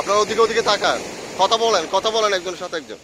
আপনারা ওদিকে ওদিকে তাকান। কথা বলেন কথা বলেন একজনের সাথে একজন।